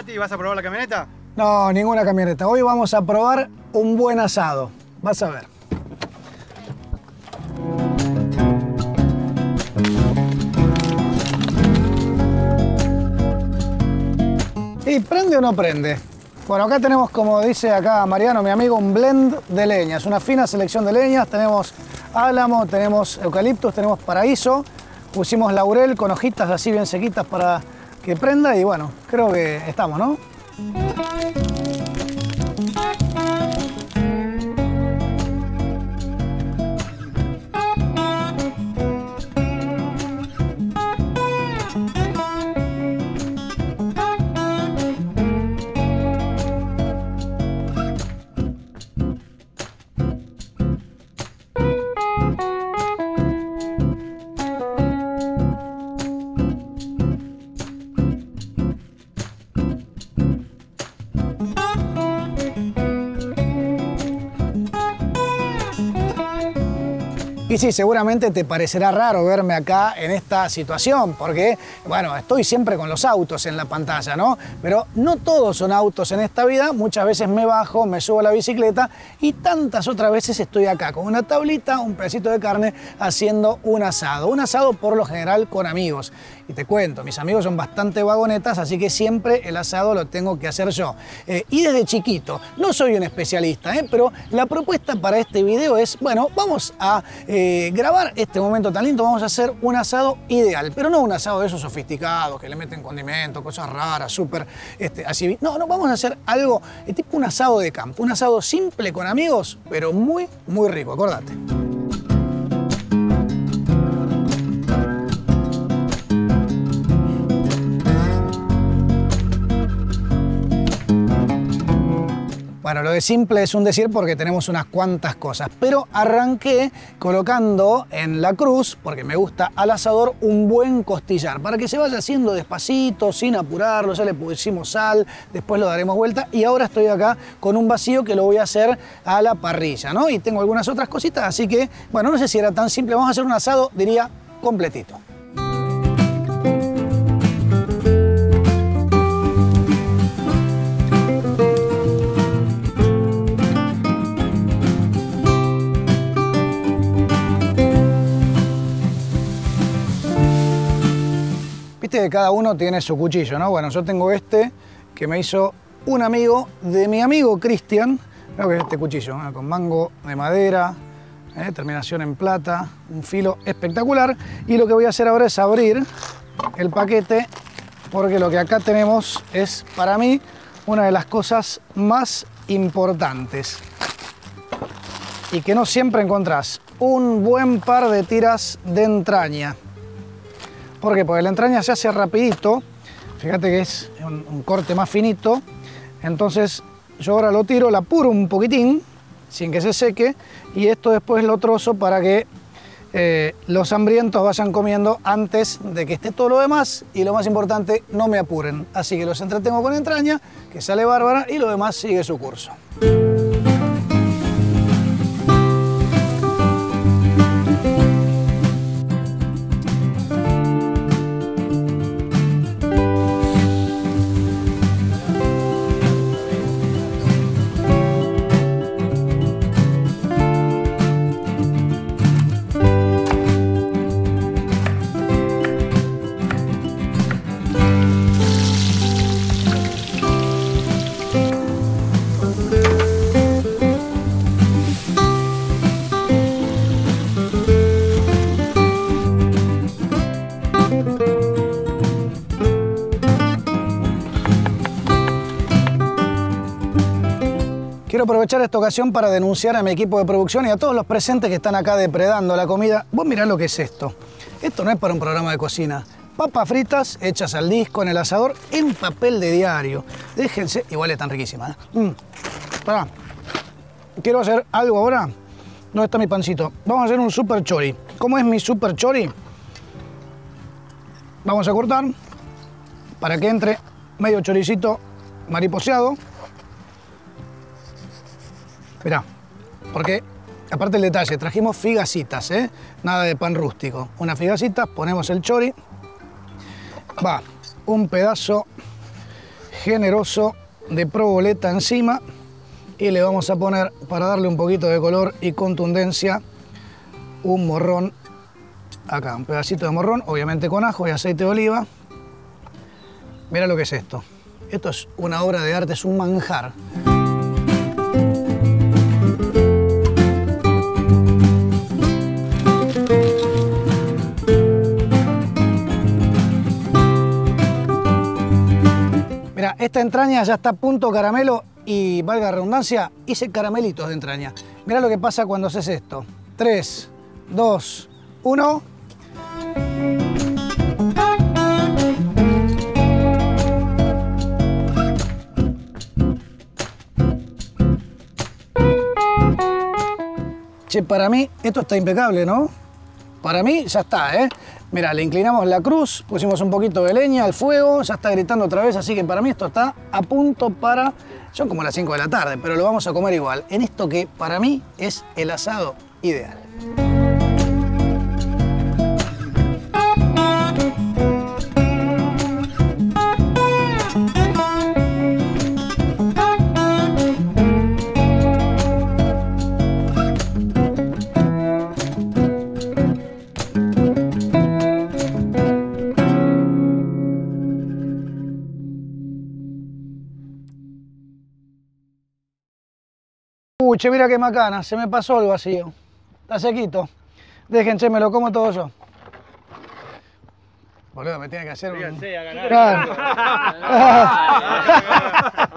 Mati? ¿Vas a probar la camioneta? No, ninguna camioneta. Hoy vamos a probar un buen asado. Vas a ver. ¿Y prende o no prende? Bueno, acá tenemos, como dice acá Mariano, mi amigo, un blend de leñas, una fina selección de leñas. Tenemos álamo, tenemos eucaliptus, tenemos paraíso. Pusimos laurel con hojitas así bien sequitas para que prenda y bueno, creo que estamos, ¿no? Y sí, seguramente te parecerá raro verme acá en esta situación, porque, bueno, estoy siempre con los autos en la pantalla, ¿no? Pero no todos son autos en esta vida, muchas veces me bajo, me subo a la bicicleta y tantas otras veces estoy acá con una tablita, un pedacito de carne, haciendo un asado. Un asado por lo general con amigos. Y te cuento, mis amigos son bastante vagonetas, así que siempre el asado lo tengo que hacer yo. Eh, y desde chiquito, no soy un especialista, ¿eh? pero la propuesta para este video es, bueno, vamos a eh, grabar este momento tan lindo, vamos a hacer un asado ideal, pero no un asado de esos sofisticados que le meten condimentos, cosas raras, súper, este, así. No, no, vamos a hacer algo tipo un asado de campo, un asado simple con amigos, pero muy, muy rico, acordate. Bueno, lo de simple es un decir porque tenemos unas cuantas cosas, pero arranqué colocando en la cruz, porque me gusta al asador, un buen costillar, para que se vaya haciendo despacito, sin apurarlo, ya le pusimos sal, después lo daremos vuelta y ahora estoy acá con un vacío que lo voy a hacer a la parrilla, ¿no? Y tengo algunas otras cositas, así que, bueno, no sé si era tan simple, vamos a hacer un asado, diría, completito. Viste que cada uno tiene su cuchillo, ¿no? Bueno, yo tengo este que me hizo un amigo de mi amigo Cristian. Creo que es este cuchillo, con mango de madera, ¿eh? terminación en plata, un filo espectacular. Y lo que voy a hacer ahora es abrir el paquete porque lo que acá tenemos es para mí una de las cosas más importantes y que no siempre encontrás. Un buen par de tiras de entraña. ¿Por qué? Porque la entraña se hace rapidito. Fíjate que es un, corte más finito. Entonces yo ahora lo tiro, la apuro un poquitín, sin que se seque. Y esto después lo trozo para que eh, los hambrientos vayan comiendo antes de que esté todo lo demás. Y lo más importante, no me apuren. Así que los entretengo con entraña, que sale bárbara, y lo demás sigue su curso. Quiero aprovechar esta ocasión para denunciar a mi equipo de producción y a todos los presentes que están acá depredando la comida. Vos mirá lo que es esto. Esto no es para un programa de cocina. Papas fritas hechas al disco en el asador en papel de diario. Déjense, igual están riquísimas. ¿eh? Mm. Quiero hacer algo ahora. ¿Dónde está mi pancito? Vamos a hacer un super chori. ¿Cómo es mi super chori? Vamos a cortar para que entre medio choricito mariposeado. Mirá, porque aparte el detalle, trajimos figacitas, ¿eh? Nada de pan rústico. Unas figacitas, ponemos el chori. Va, un pedazo generoso de proboleta encima y le vamos a poner, para darle un poquito de color y contundencia, un morrón acá, un pedacito de morrón, obviamente con ajo y aceite de oliva. Mira lo que es esto. Esto es una obra de arte, es un manjar. Esta entraña ya está a punto caramelo y, valga redundancia, hice caramelitos de entraña. Mira lo que pasa cuando haces esto. 3, 2, 1. Che, para mí esto está impecable, ¿no? Para mí ya está, ¿eh? Mira, le inclinamos la cruz, pusimos un poquito de leña al fuego, ya está gritando otra vez, así que para mí esto está a punto para... Son como las 5 de la tarde, pero lo vamos a comer igual. En esto que para mí es el asado ideal. Mira qué macana, se me pasó el vacío. Está sequito. Dejen, che, me lo como todo yo. Boludo, me tiene que hacer un... Fíjense a ganar. Claro.